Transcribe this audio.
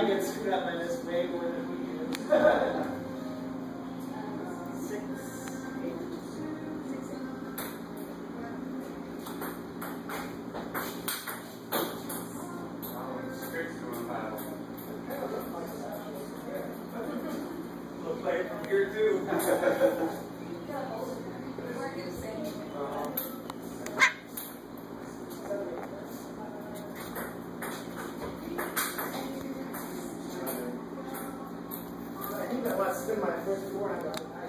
She got my list way more than we do. Play from here too. Been my first four